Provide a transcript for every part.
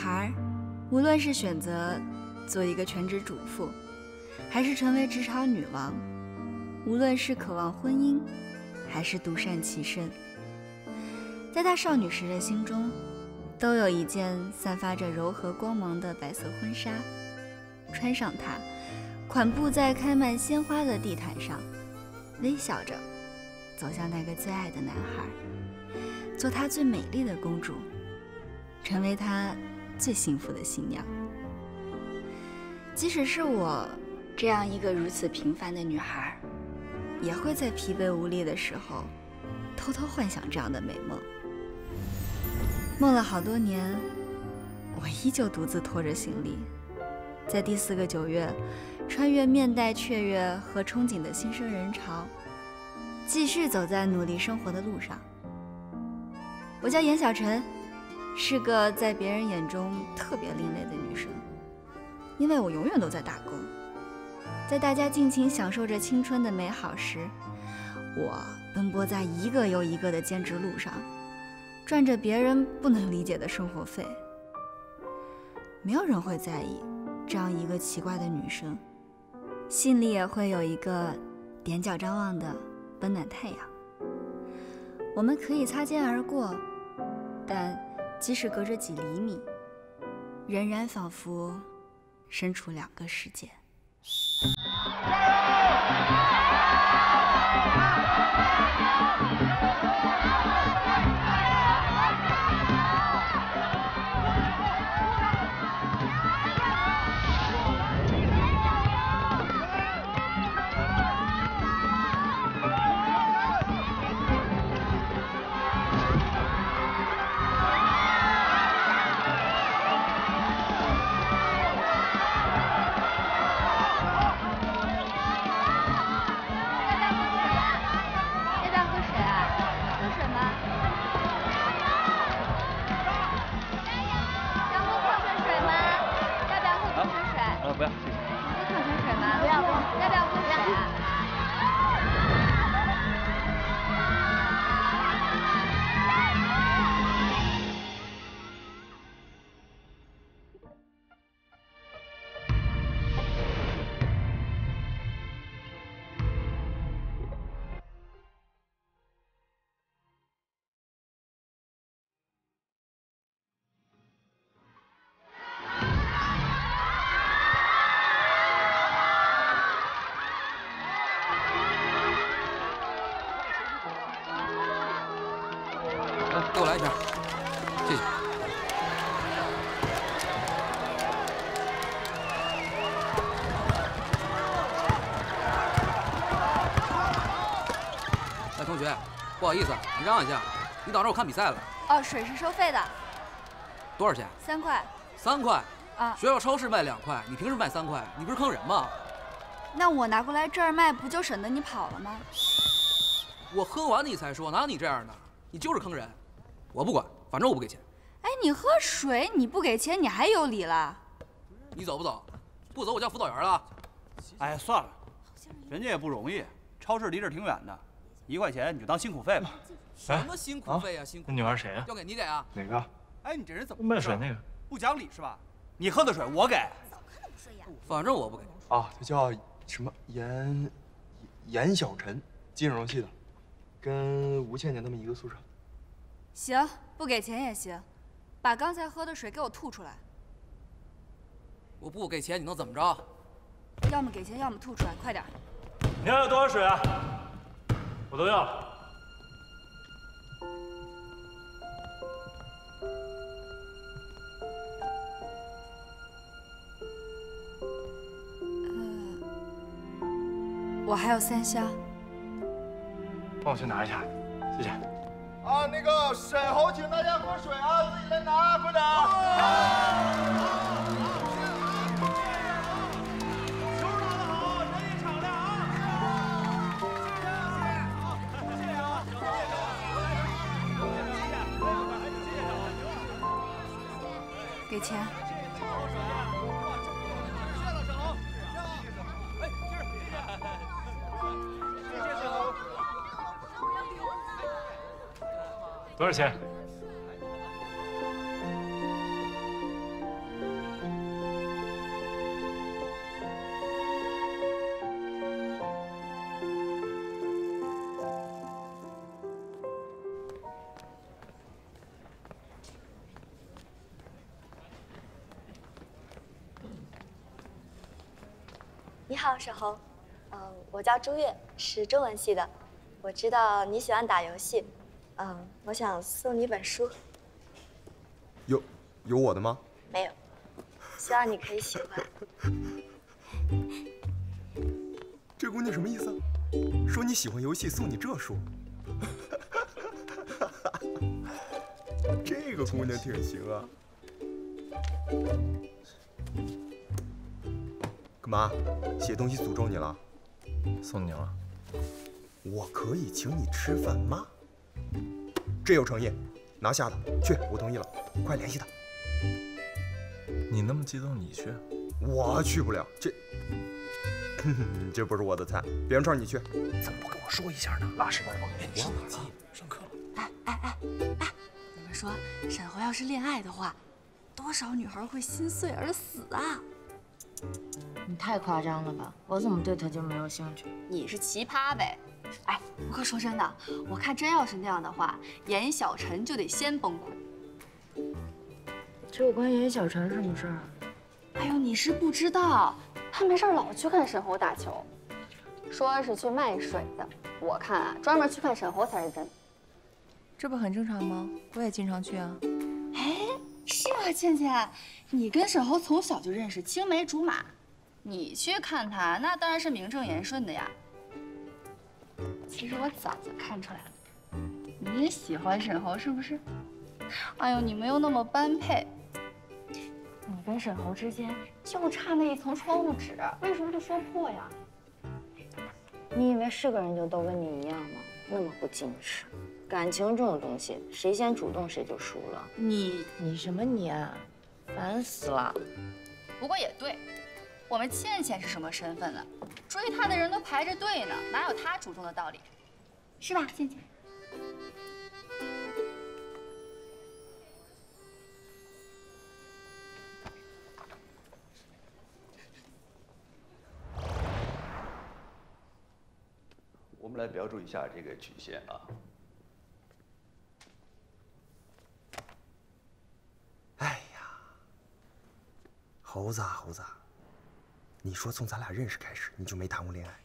孩，无论是选择做一个全职主妇，还是成为职场女王，无论是渴望婚姻，还是独善其身，在她少女时的心中，都有一件散发着柔和光芒的白色婚纱。穿上它，款步在开满鲜花的地毯上，微笑着走向那个最爱的男孩，做他最美丽的公主，成为他最幸福的新娘。即使是我这样一个如此平凡的女孩，也会在疲惫无力的时候，偷偷幻想这样的美梦。梦了好多年，我依旧独自拖着行李。在第四个九月，穿越面带雀跃和憧憬的新生人潮，继续走在努力生活的路上。我叫严小晨，是个在别人眼中特别另类的女生，因为我永远都在打工。在大家尽情享受着青春的美好时，我奔波在一个又一个的兼职路上，赚着别人不能理解的生活费。没有人会在意。这样一个奇怪的女生，心里也会有一个踮脚张望的温暖太阳。我们可以擦肩而过，但即使隔着几厘米，仍然仿佛身处两个世界。好意思，你让一下，你等着我看比赛了。哦，水是收费的。多少钱？三块。三块？啊。学校超市卖两块，你凭什么卖三块？你不是坑人吗？那我拿过来这儿卖，不就省得你跑了吗？我喝完你才说，哪有你这样的？你就是坑人。我不管，反正我不给钱。哎，你喝水你不给钱，你还有理了？你走不走？不走我叫辅导员了。哎，算了，人家也不容易，超市离这挺远的，一块钱你就当辛苦费吧。什么辛苦费啊？辛苦。那女孩谁啊？要给你给啊？哪个？哎，你这人怎么卖水那个？不讲理是吧？你喝的水我给。早看不顺眼。反正我不给。啊，他叫什么严严小晨，金融系的，跟吴倩倩他们一个宿舍。行，不给钱也行，把刚才喝的水给我吐出来。我不给钱，你能怎么着？要么给钱，要么吐出来，快点。你要多少水啊？我都要。我还有三箱。帮我去拿一下，谢谢。啊，那个沈侯请大家喝水啊，自己来拿，快点！球打得好，人也敞亮啊！谢谢，谢谢，谢谢啊！谢谢，谢谢，给钱。多少钱？你好，沈红。呃，我叫朱月，是中文系的。我知道你喜欢打游戏。嗯。我想送你一本书。有有我的吗？没有，希望你可以喜欢。这姑娘什么意思？说你喜欢游戏，送你这书？这个姑娘挺行啊。干嘛？写东西诅咒你了？送你了。我可以请你吃饭吗？这有诚意，拿下的去，我同意了，快联系他。你那么激动，你去？我去不了，这 这不是我的菜。别人串你去，怎么不跟我说一下呢？拉屎吧，我忘了上课了。哎哎哎哎，你们说沈侯要是恋爱的话，多少女孩会心碎而死啊？你太夸张了吧？我怎么对他就没有兴趣？你是奇葩呗。哎，不过说真的，我看真要是那样的话，严小晨就得先崩溃。这有关严小晨什么事儿？哎呦，你是不知道，他没事老去看沈侯打球，说是去卖水的。我看啊，专门去看沈侯才是真的。这不很正常吗？我也经常去啊。哎，是啊，倩倩？你跟沈侯从小就认识，青梅竹马，你去看他，那当然是名正言顺的呀。其实我早就看出来了，你也喜欢沈侯是不是？哎呦，你们又那么般配，你跟沈侯之间就差那一层窗户纸，为什么就说破呀？你以为是个人就都跟你一样吗？那么不矜持，感情这种东西，谁先主动谁就输了。你你什么你啊？烦死了！不过也对，我们倩倩是什么身份呢？追她的人都排着队呢，哪有她主动的道理？是吧，倩倩？我们来标注一下这个曲线啊。哎呀，猴子啊猴子，你说从咱俩认识开始你就没谈过恋爱，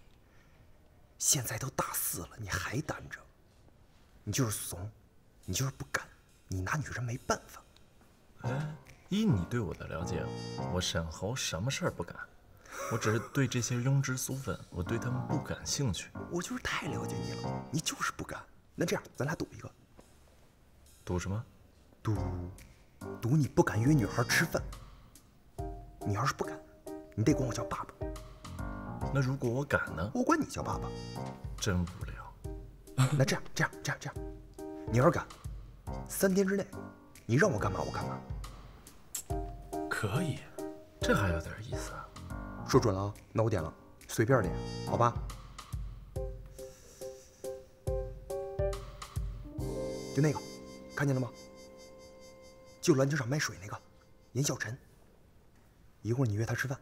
现在都大四了你还单着，你就是怂，你就是不敢，你拿女人没办法。哎，依你对我的了解，我沈侯什么事儿不敢？我只是对这些庸脂俗粉，我对他们不感兴趣。我就是太了解你了，你就是不敢。那这样，咱俩赌一个。赌什么？赌，赌你不敢约女孩吃饭。你要是不敢，你得管我叫爸爸。那如果我敢呢？我管你叫爸爸。真无聊。那这样，这样，这样，这样，你要是敢，三天之内，你让我干嘛我干嘛。可以，这还有点意思啊。说准了啊，那我点了，随便点，好吧？就那个，看见了吗？就篮球场卖水那个，严小晨。一会儿你约他吃饭。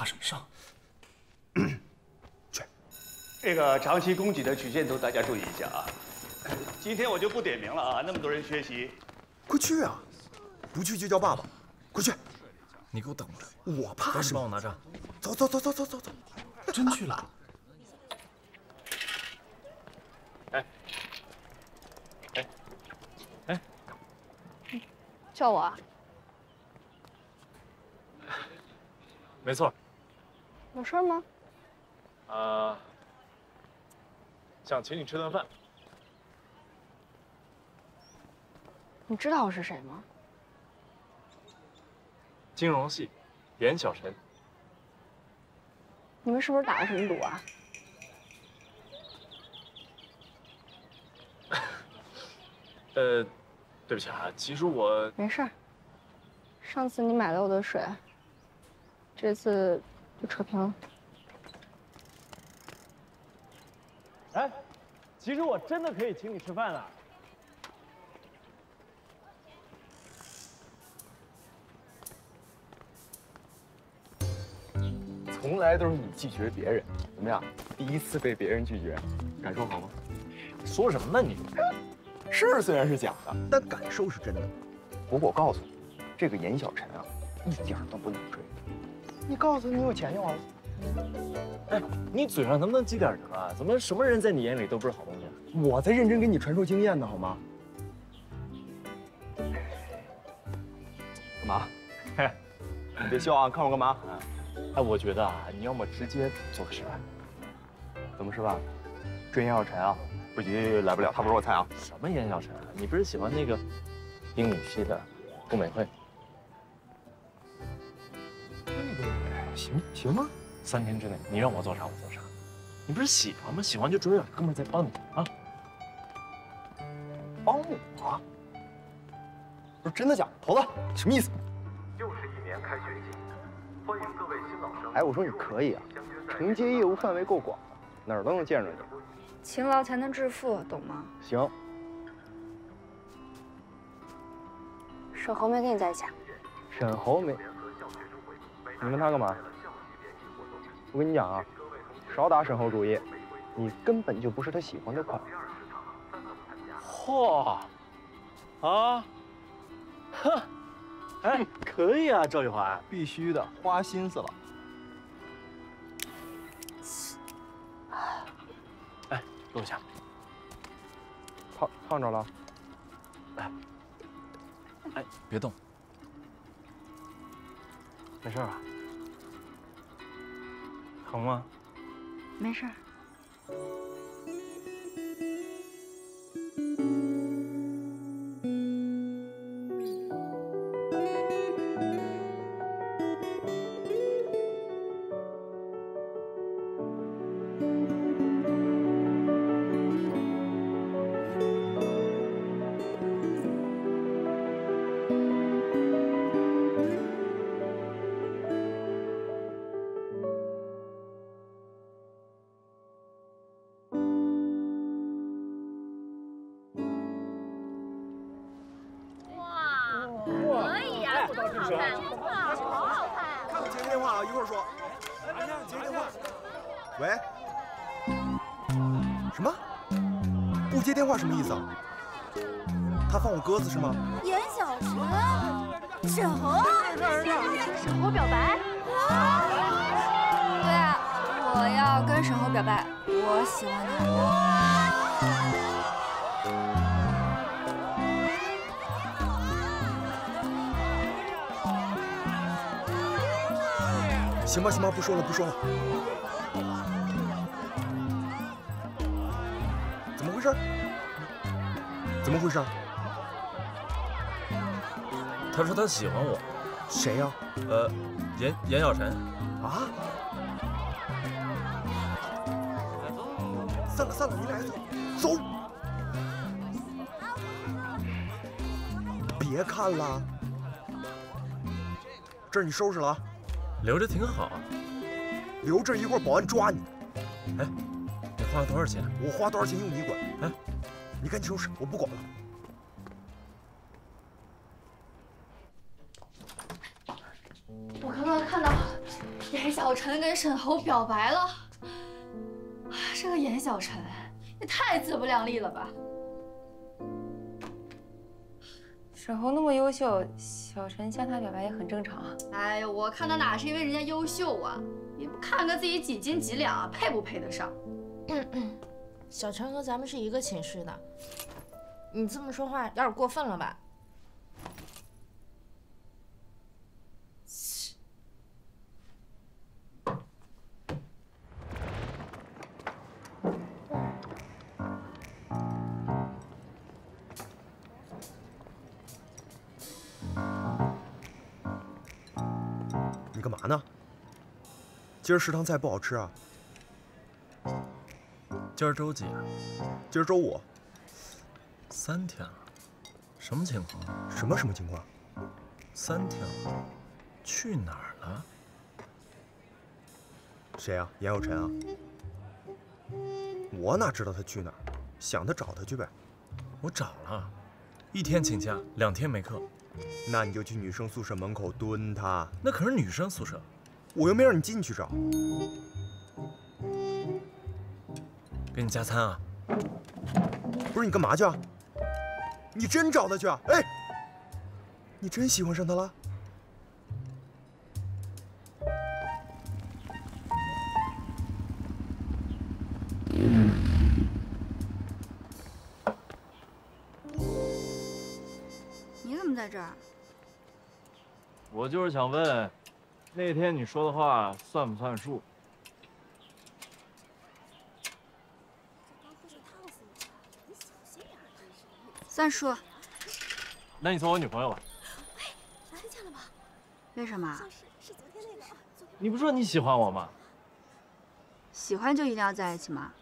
怕什么伤？去。这个长期供给的曲线图，大家注意一下啊。今天我就不点名了啊，那么多人学习，快去啊！不去就叫爸爸，快去！你给我等着！我怕什么？帮我拿账。走走走走走走走！真去了？哎，哎，哎，叫我？没错。有事吗？啊，想请你吃顿饭。你知道我是谁吗？金融系，严小晨。你们是不是打了什么赌啊？呃，对不起啊，其实我没事儿。上次你买了我的水，这次就扯平了。哎，其实我真的可以请你吃饭的。从来都是你拒绝别人，怎么样？第一次被别人拒绝，感受好吗？说什么呢你？是虽然是假的，但感受是真的。不过我告诉你，这个严小晨啊，一点都不能追。你告诉他你有钱就完了。哎，你嘴上能不能积点德啊？怎么什么人在你眼里都不是好东西啊？我在认真给你传授经验呢，好吗？干嘛？嘿，你别笑啊！看我干嘛？哎，我觉得啊，你要么直接做个示范。怎么示范？追严小晨啊？不急，来不了，他不是我菜啊。什么严小晨？你不是喜欢那个英语系的顾美惠？行行吗？三天之内你让我做啥我做啥。你不是喜欢吗？喜欢就追啊，哥们儿在帮你啊。帮我？不是真的假的？头子什么意思？又是一年开学季，欢迎各位新老生。哎，我说你可以啊，承接业务范围够广，哪儿都能见着你。勤劳才能致富，懂吗？行。沈侯没跟你在一起啊？沈侯没。你问他干嘛？我跟你讲啊，少打沈侯主意，你根本就不是他喜欢的款。嚯！啊！哼！哎，可以啊，赵玉环，必须的，花心思了。哎，给我下。烫烫着了。哎，哎，别动。没事吧？疼吗？没事。儿行吧，行吧，不说了，不说了。怎么回事？怎么回事？他说他喜欢我。谁呀？呃，严严小晨。啊？散了，散了，你俩走。走。别看了，这儿你收拾了啊。留着挺好，留着一会儿保安抓你。哎，你花了多少钱？我花多少钱用你管？哎，你赶紧收拾，我不管了。我刚刚看到严小晨跟沈侯表白了，这个严小晨也太自不量力了吧！沈侯那么优秀，小陈向他表白也很正常啊。哎呦，我看他哪是因为人家优秀啊，也不看看自己几斤几两啊，配不配得上？小陈和咱们是一个寝室的，你这么说话有点过分了吧？呢？今儿食堂菜不好吃啊？今儿周几？今儿周五。三天了，什么情况？什么什么情况？三天了，去哪儿了？谁啊？严有晨啊？我哪知道他去哪儿？想他找他去呗。我找了，一天请假，两天没课。那你就去女生宿舍门口蹲他。那可是女生宿舍，我又没让你进去找。给你加餐啊？不是你干嘛去啊？你真找他去啊？哎，你真喜欢上他了？你怎么在这儿？我就是想问，那天你说的话算不算数？算数。那你做我女朋友吧。为什么？你不说你喜欢我吗？喜欢就一定要在一起吗？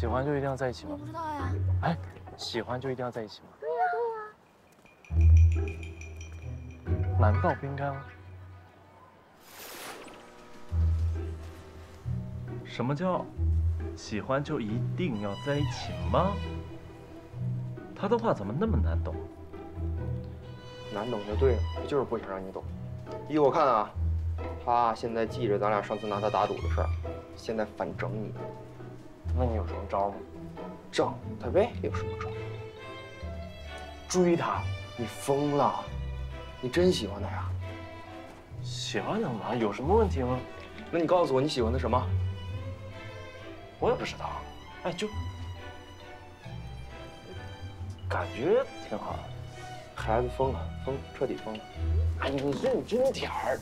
喜欢就一定要在一起吗我不？知道呀。哎，喜欢就一定要在一起吗？对呀对呀。难道不应该吗？什么叫喜欢就一定要在一起吗？他的话怎么那么难懂？难懂就对了，就是不想让你懂。依我看啊，他现在记着咱俩上次拿他打赌的事儿，现在反整你。那你有什么招吗？整他呗，有什么招？追他？你疯了？你真喜欢他呀？喜欢怎么了？有什么问题吗？那你告诉我你喜欢他什么？我也不知道。哎，就感觉挺好的。孩子疯了，疯，彻底疯了。哎，你认真点儿。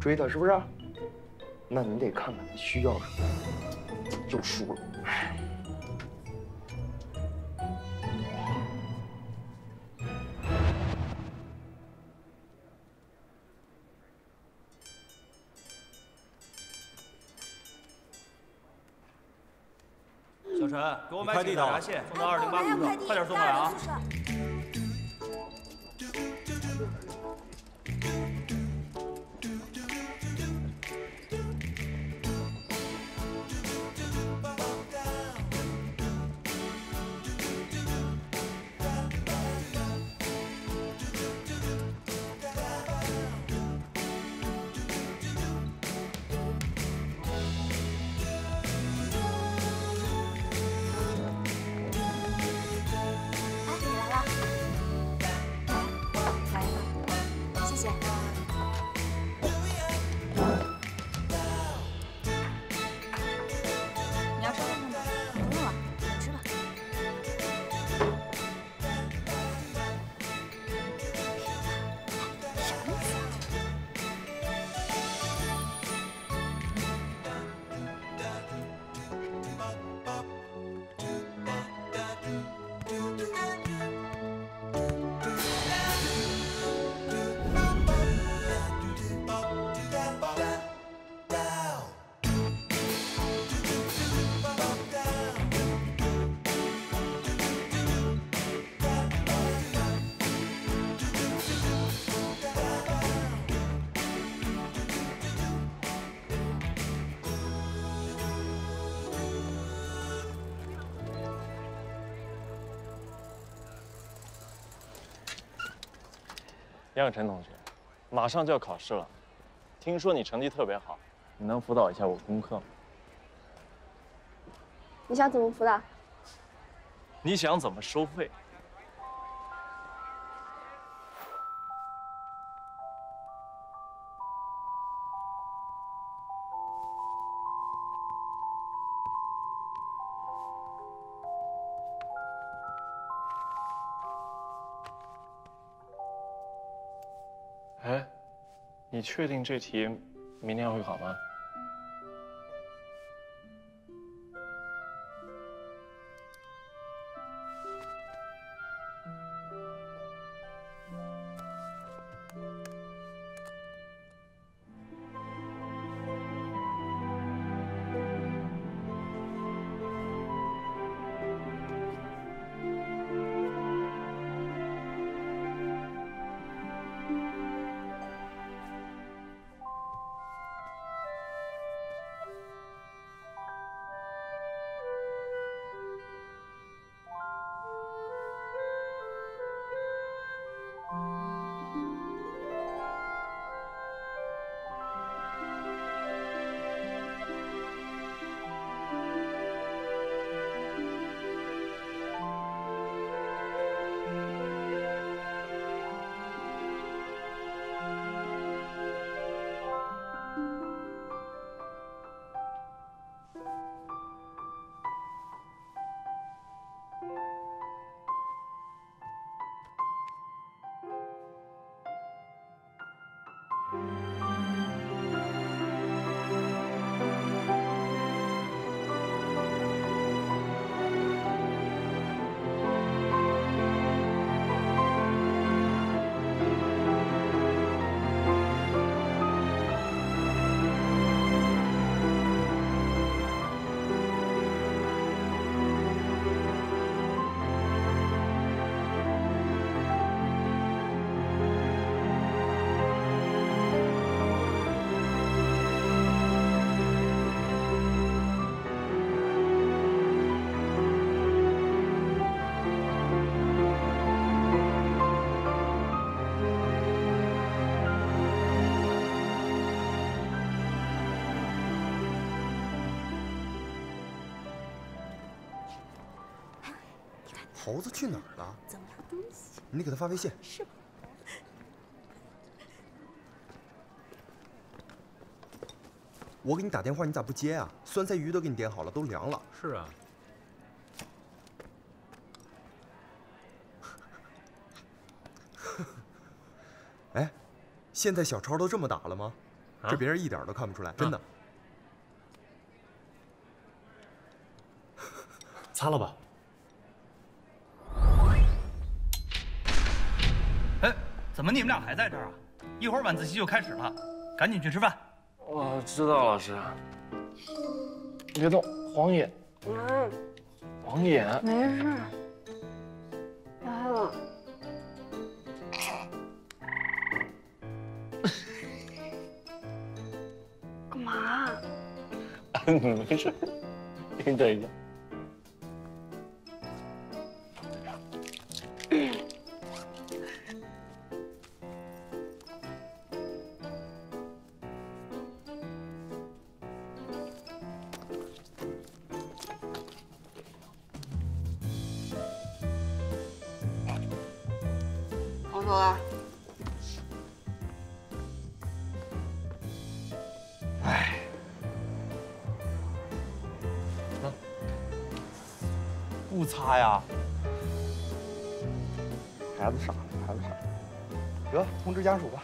追他是不是？那你得看看他需要什么，就输了。小陈，给我买快递到了几个炸蟹，送到二零八宿舍，快点送过来啊！杨晨同学，马上就要考试了，听说你成绩特别好，你能辅导一下我功课吗？你想怎么辅导？你想怎么收费？你确定这题明天会考吗？猴子去哪儿了？怎么样东西？你给他发微信。是吧？我给你打电话，你咋不接啊？酸菜鱼都给你点好了，都凉了。是啊。哎，现在小抄都这么打了吗？啊这别人一点都看不出来，真的。擦了吧。怎么你们俩还在这儿啊？一会儿晚自习就开始了，赶紧去吃饭。我知道，老师。别动，晃眼。嗯，晃眼。没事。来了。干嘛？没事，你等一下。哎，不擦呀？孩子傻，孩子傻。得通知家属吧。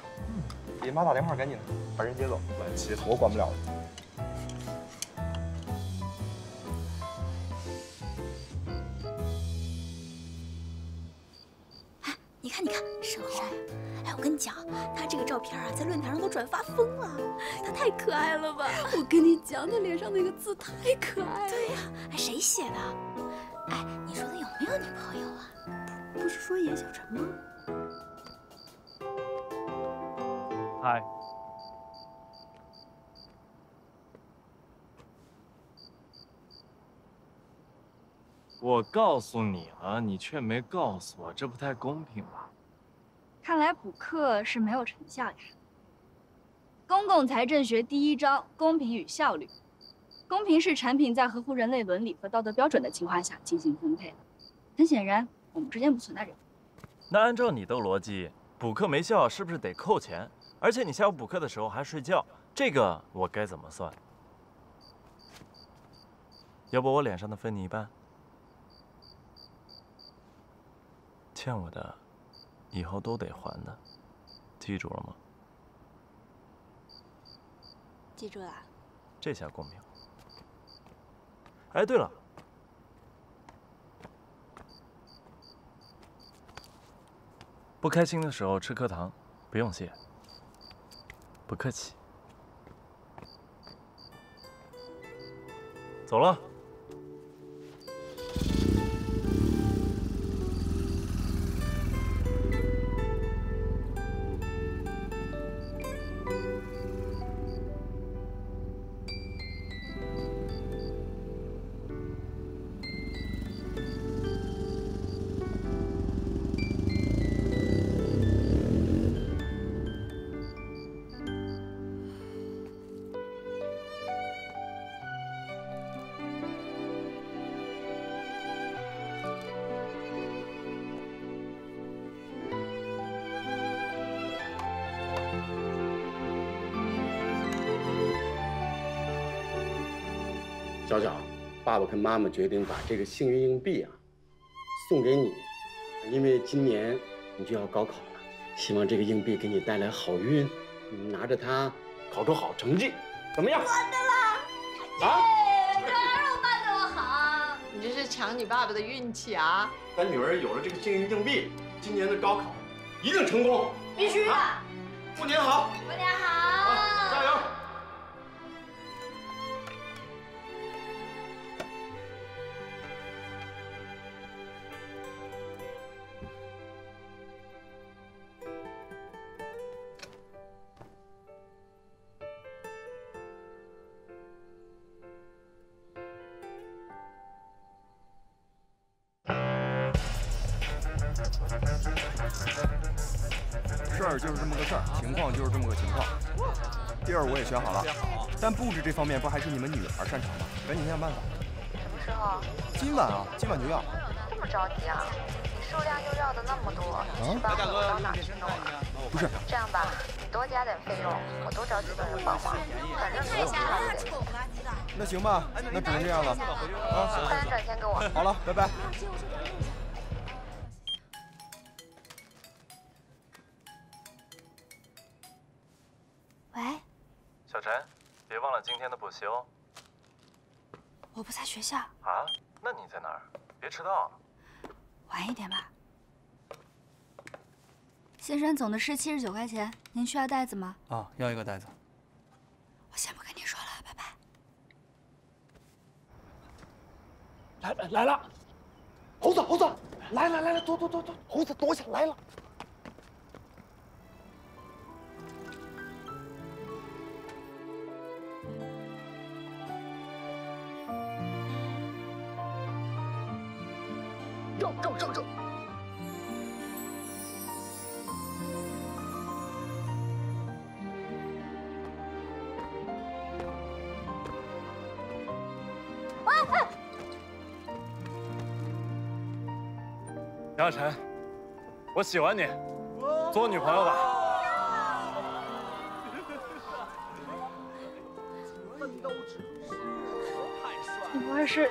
给妈打电话，赶紧，把人接走。晚期我管不了。了 我跟你讲，他脸上那个字太可爱了。对呀，哎，谁写的？哎，你说他有没有女朋友啊？不，不是说严小晨吗？嗨。我告诉你了，你却没告诉我，这不太公平吧？看来补课是没有成效呀。公共财政学第一章：公平与效率。公平是产品在合乎人类伦理和道德标准的情况下进行分配的。很显然，我们之间不存在这个。那按照你的逻辑，补课没效是不是得扣钱？而且你下午补课的时候还睡觉，这个我该怎么算？要不我脸上的分你一半？欠我的，以后都得还的，记住了吗？记住了。这下公平了。哎，对了，不开心的时候吃颗糖，不用谢。不客气。走了。小小，爸爸跟妈妈决定把这个幸运硬币啊送给你，因为今年你就要高考了，希望这个硬币给你带来好运，你拿着它考出好成绩，怎么样？我的啦！啊？哪有办得我好？你这是抢你爸爸的运气啊！咱女儿有了这个幸运硬币，今年的高考一定成功。必须的！过年好！过年好！选好了，但布置这方面不还是你们女孩擅长吗？赶紧想想办法。什么时候？今晚啊，今晚就要。这么着急啊？你数量又要的那么多，吃饭喝到哪去弄啊？不是，这样吧，你多加点费用，我多找几个人帮忙，反正没有差别。那行吧，那只能这样了。啊，快点转钱给我。好了，拜拜。天的补习哦。我不在学校，啊？那你在哪儿？别迟到。晚一点吧。先生，总的是七十九块钱，您需要袋子吗？啊，要一个袋子。我先不跟你说了，拜拜。来来来了，猴子猴子，来来来来，躲躲躲躲，猴子躲起来了。杨小晨，我喜欢你，做我女朋友吧。你不会是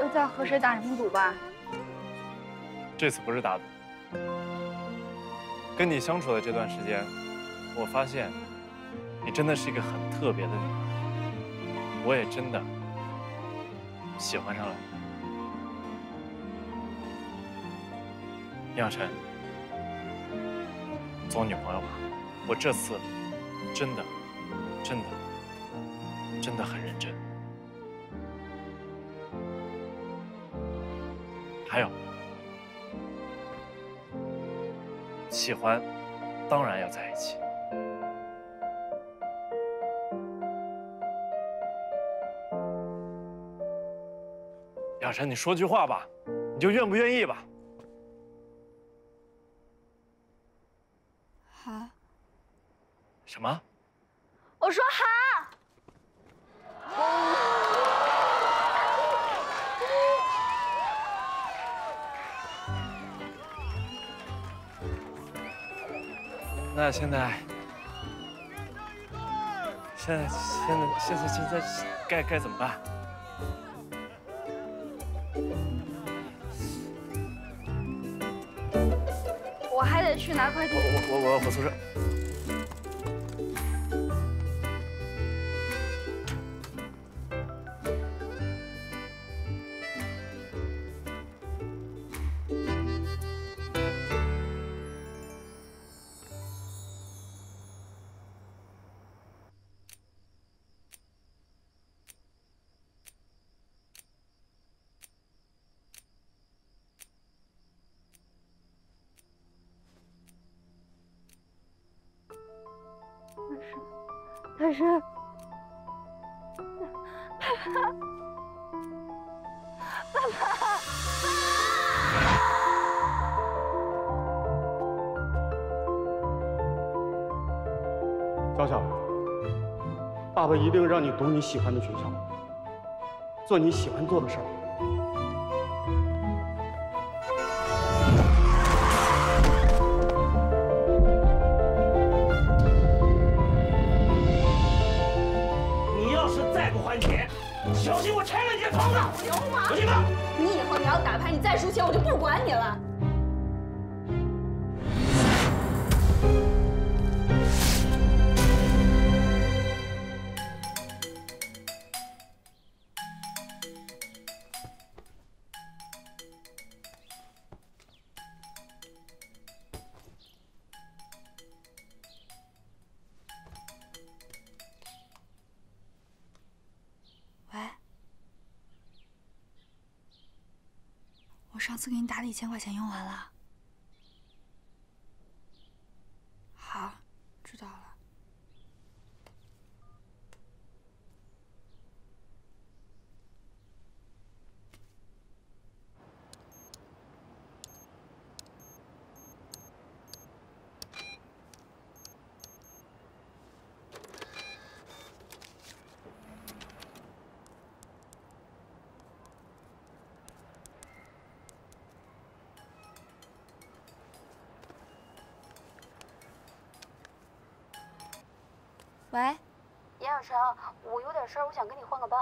又在和谁打什么赌吧？这次不是打赌，跟你相处的这段时间，我发现你真的是一个很特别的女孩，我也真的喜欢上了你。杨晨，做我女朋友吧，我这次真的、真的、真的很认真。还有，喜欢当然要在一起。亚晨，你说句话吧，你就愿不愿意吧？那现在，现在，现在，现在，现在该该怎么办？我还得去拿快递。我我我要回宿舍。让你读你喜欢的学校，做你喜欢做的事儿。你要是再不还钱，小心我拆了你的房子！流氓！小心吧！你以后你要打牌，你再输钱，我就不管你了。一千块钱用完了。喂，严小成，我有点事儿，我想跟你换个班，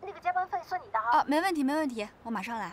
那个加班费算你的啊。哦，没问题，没问题，我马上来。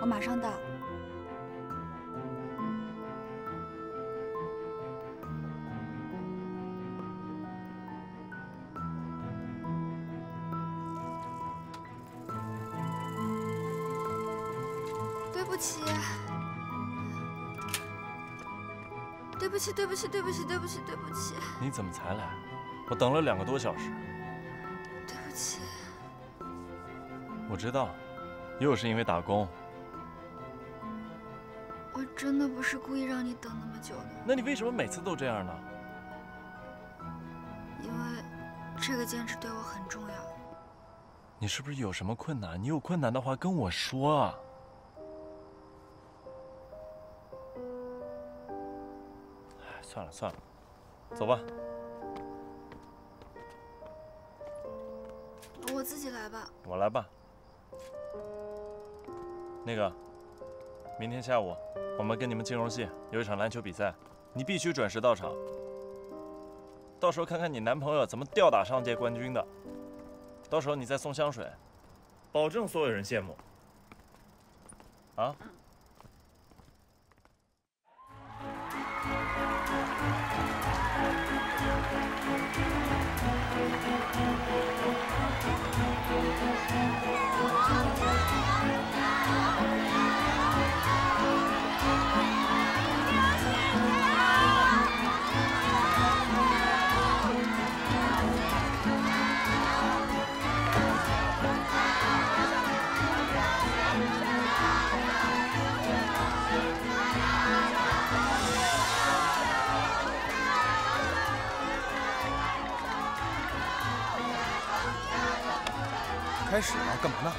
我马上到。起，对不起，对不起，对不起，对不起，你怎么才来？我等了两个多小时。对不起。我知道，又是因为打工。我真的不是故意让你等那么久的，那你为什么每次都这样呢？因为这个兼职对我很重要。你是不是有什么困难？你有困难的话跟我说啊。算了算了，走吧。我自己来吧。我来吧。那个，明天下午我们跟你们金融系有一场篮球比赛，你必须准时到场。到时候看看你男朋友怎么吊打上届冠军的。到时候你再送香水，保证所有人羡慕。啊？Yeah. 开始了，干嘛呢？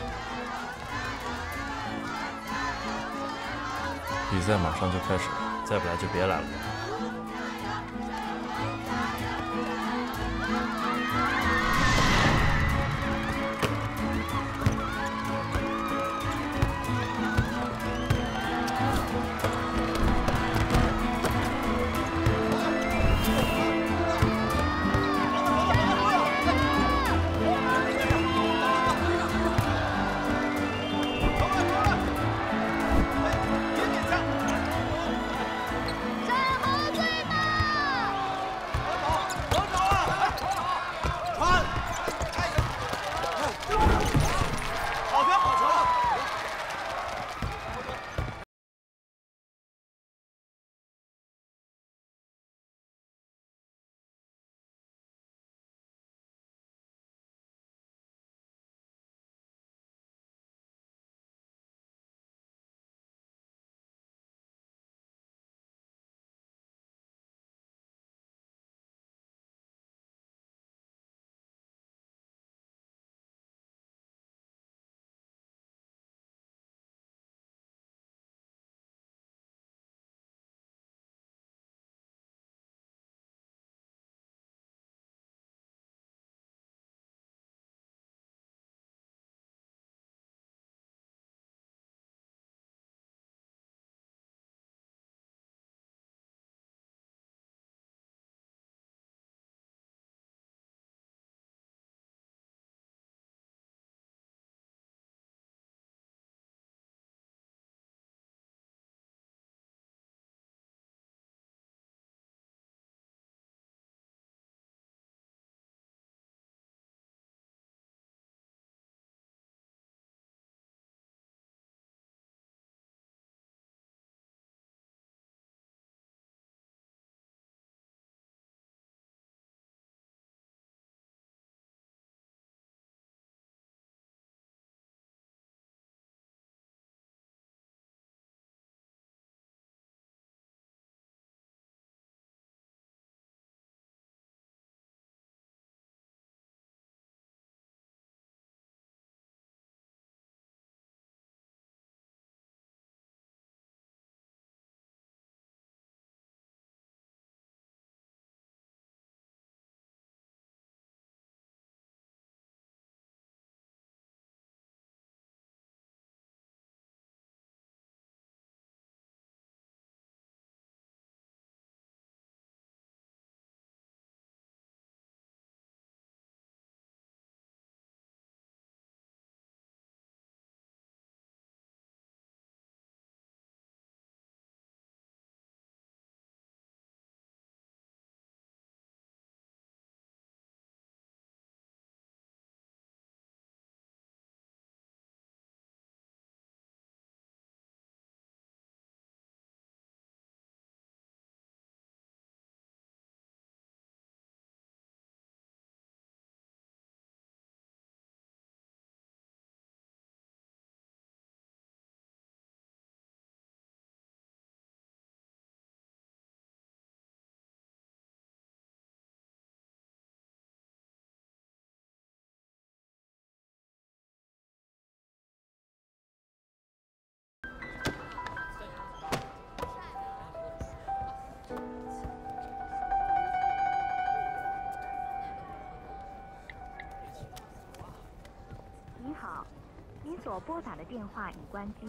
比赛马上就开始了，再不来就别来了。所拨打的电话已关机，